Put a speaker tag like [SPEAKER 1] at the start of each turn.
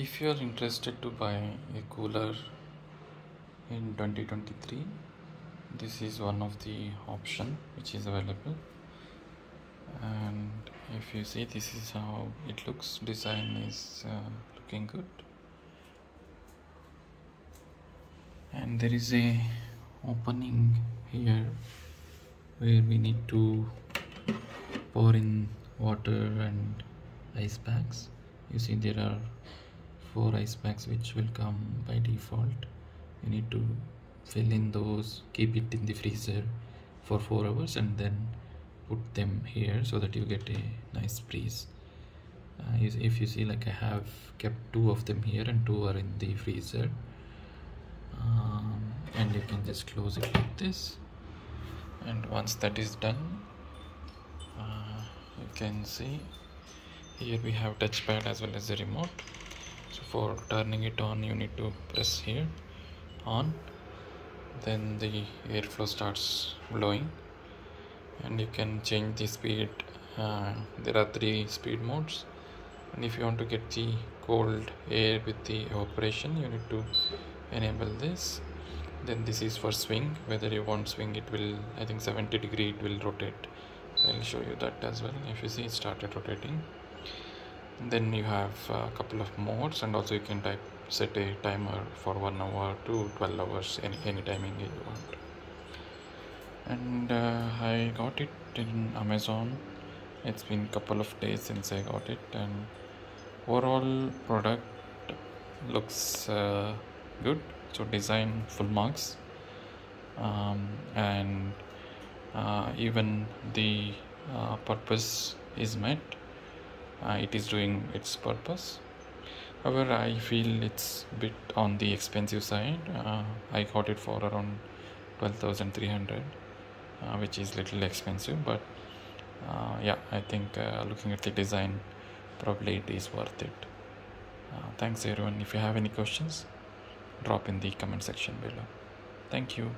[SPEAKER 1] if you are interested to buy a cooler in 2023 this is one of the option which is available. And if you see this is how it looks. Design is uh, looking good. And there is a opening here where we need to pour in water and ice packs you see there are four ice packs which will come by default. You need to fill in those keep it in the freezer for four hours and then put them here so that you get a nice breeze. Uh, if you see like I have kept two of them here and two are in the freezer. Um, and you can just close it like this. And once that is done uh, you can see here we have touchpad as well as the remote so for turning it on you need to press here on. Then the airflow starts blowing. And you can change the speed uh, there are three speed modes. And if you want to get the cold air with the evaporation you need to enable this. Then this is for swing. Whether you want swing it will i think 70 degree it will rotate. I'll show you that as well. If you see it started rotating then you have a couple of modes and also you can type set a timer for one hour to 12 hours any, any timing you want. And uh, I got it in Amazon. It's been couple of days since I got it and overall product looks uh, good. So design full marks. Um, and uh, even the uh, purpose is met it is doing its purpose. However i feel it's a bit on the expensive side. Uh, i got it for around 12300 uh, which is little expensive but uh, yeah i think uh, looking at the design probably it is worth it. Uh, thanks everyone. If you have any questions drop in the comment section below. Thank you